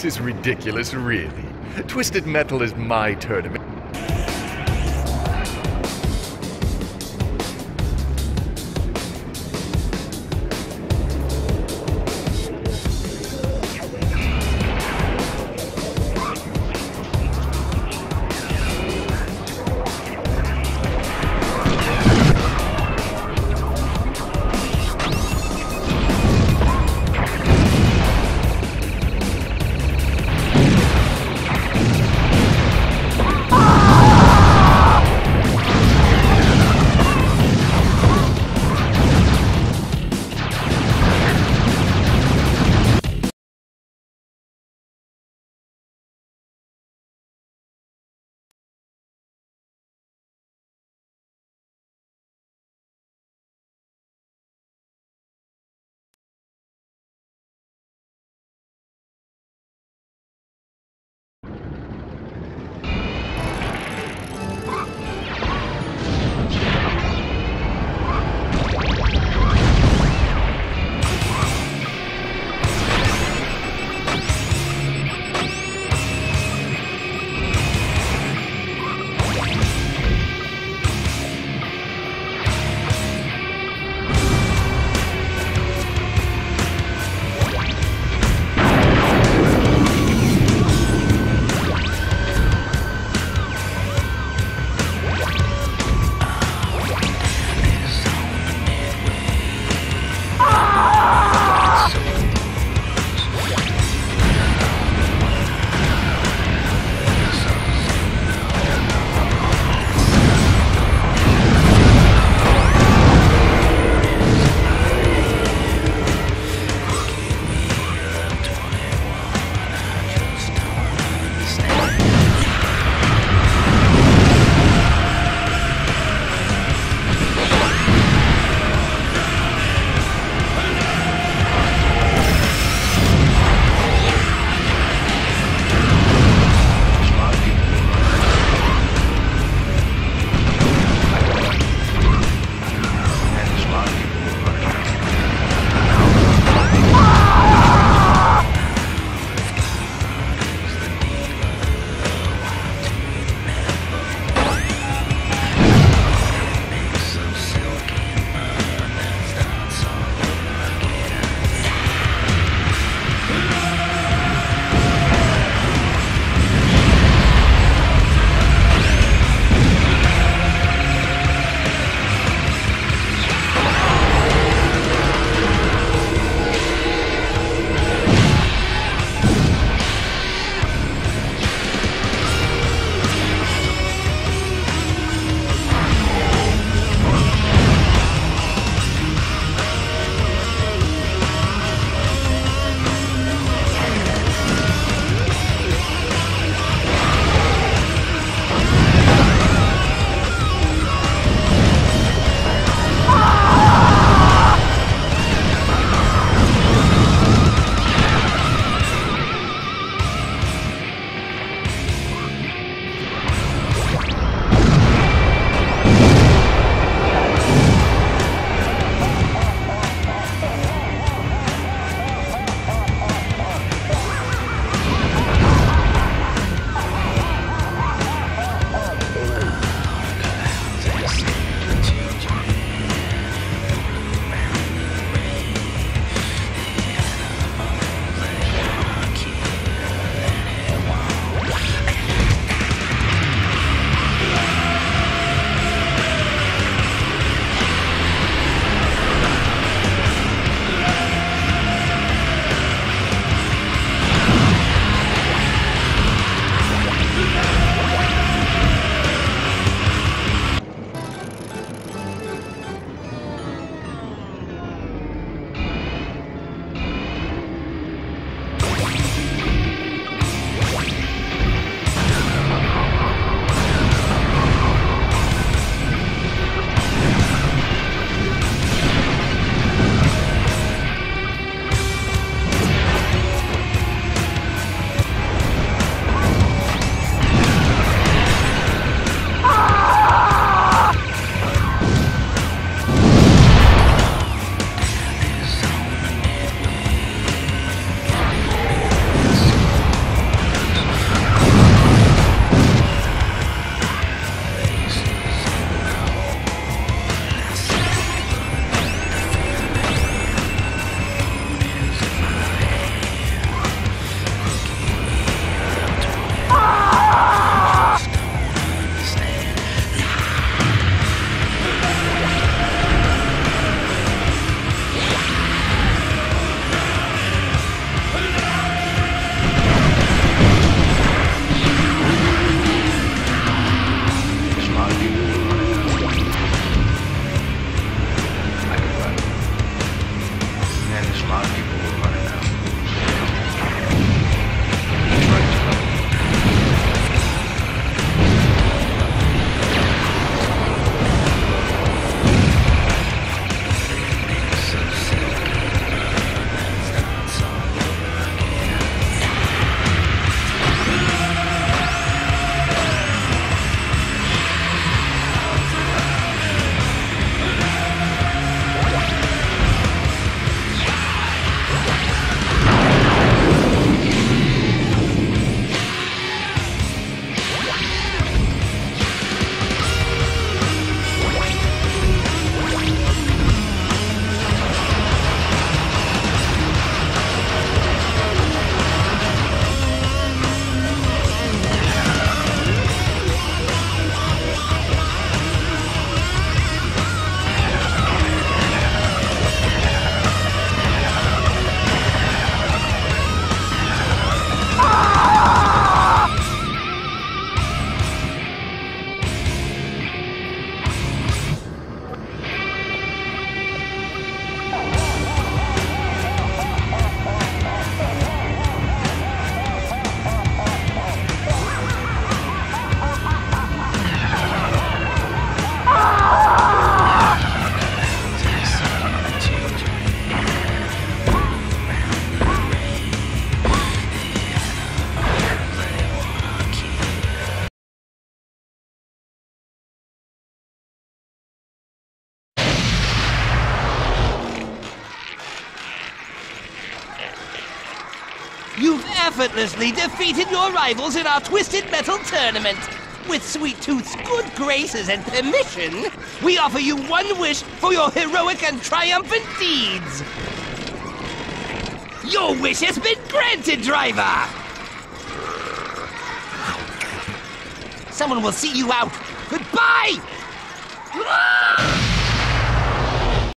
This is ridiculous, really. Twisted Metal is my tournament. Effortlessly defeated your rivals in our Twisted Metal tournament. With Sweet Tooth's good graces and permission, we offer you one wish for your heroic and triumphant deeds. Your wish has been granted, driver! Someone will see you out. Goodbye! Ah!